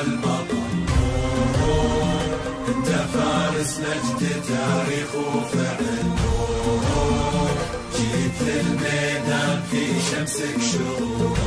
البطل أنت فارس نجد تاريخ وفعل. نور جيت للميدان في شمسك. شروق